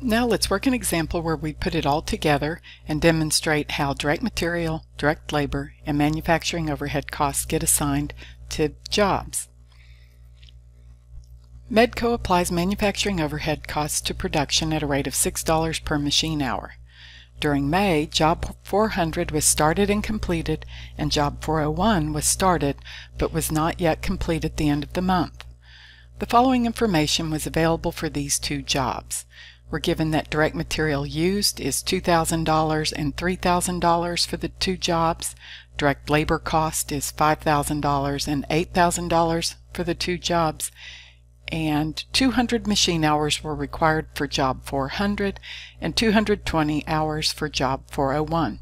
Now let's work an example where we put it all together and demonstrate how direct material, direct labor, and manufacturing overhead costs get assigned to jobs. Medco applies manufacturing overhead costs to production at a rate of $6 per machine hour. During May, Job 400 was started and completed, and Job 401 was started but was not yet complete at the end of the month. The following information was available for these two jobs. We're given that direct material used is $2,000 and $3,000 for the two jobs. Direct labor cost is $5,000 and $8,000 for the two jobs. And 200 machine hours were required for job 400 and 220 hours for job 401.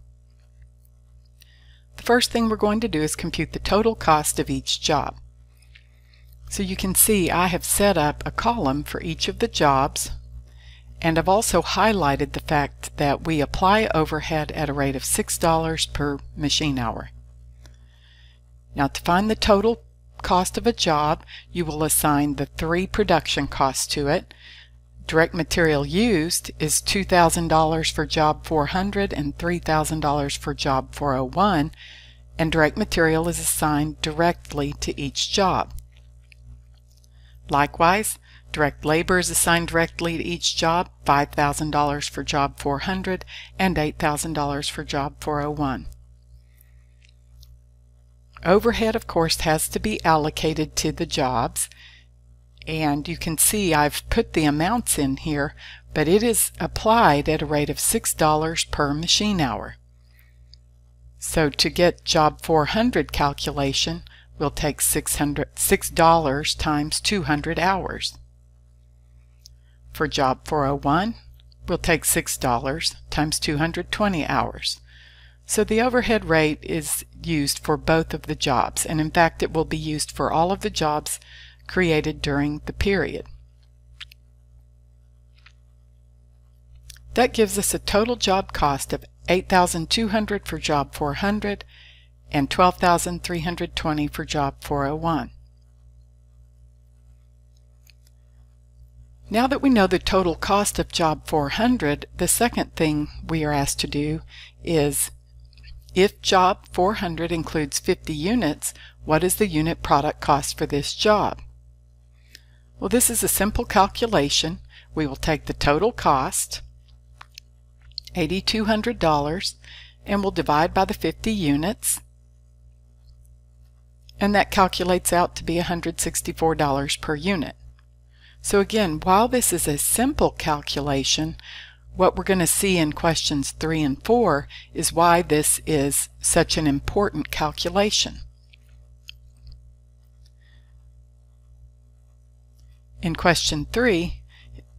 The first thing we're going to do is compute the total cost of each job. So you can see I have set up a column for each of the jobs and I've also highlighted the fact that we apply overhead at a rate of $6 per machine hour. Now to find the total cost of a job, you will assign the three production costs to it. Direct material used is $2,000 for job 400 and $3,000 for job 401, and direct material is assigned directly to each job. Likewise, Direct labor is assigned directly to each job, $5,000 for job 400 and $8,000 for job 401. Overhead, of course, has to be allocated to the jobs. And you can see I've put the amounts in here, but it is applied at a rate of $6 per machine hour. So to get job 400 calculation, we'll take $600, $6 times 200 hours. For job 401, we'll take $6 times 220 hours. So the overhead rate is used for both of the jobs, and in fact it will be used for all of the jobs created during the period. That gives us a total job cost of 8,200 for job 400 and 12,320 for job 401. Now that we know the total cost of job 400, the second thing we are asked to do is if job 400 includes 50 units, what is the unit product cost for this job? Well, this is a simple calculation. We will take the total cost, $8,200, and we'll divide by the 50 units, and that calculates out to be $164 per unit. So again, while this is a simple calculation, what we're going to see in questions 3 and 4 is why this is such an important calculation. In question 3,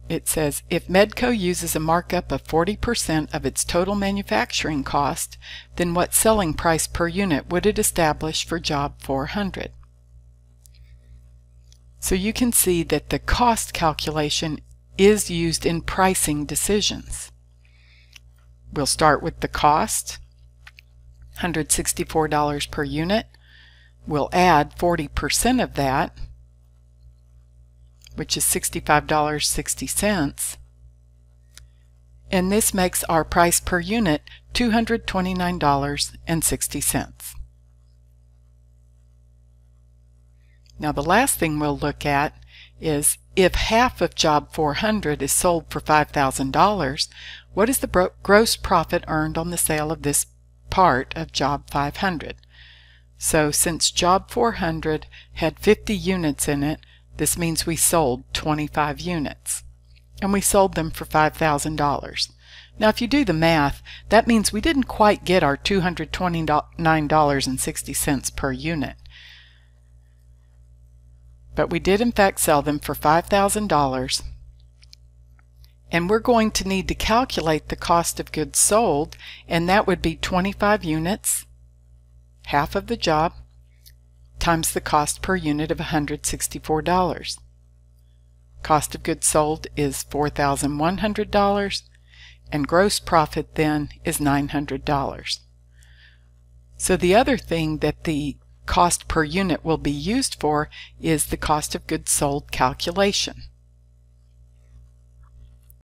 it says, if Medco uses a markup of 40% of its total manufacturing cost, then what selling price per unit would it establish for job 400? So you can see that the cost calculation is used in pricing decisions. We'll start with the cost, $164 per unit. We'll add 40% of that, which is $65.60. And this makes our price per unit $229.60. Now the last thing we'll look at is if half of job 400 is sold for $5,000, what is the gross profit earned on the sale of this part of job 500? So since job 400 had 50 units in it, this means we sold 25 units. And we sold them for $5,000. Now if you do the math, that means we didn't quite get our $229.60 per unit but we did in fact sell them for $5,000 and we're going to need to calculate the cost of goods sold and that would be 25 units half of the job times the cost per unit of $164 cost of goods sold is $4,100 and gross profit then is $900 so the other thing that the cost per unit will be used for is the cost of goods sold calculation.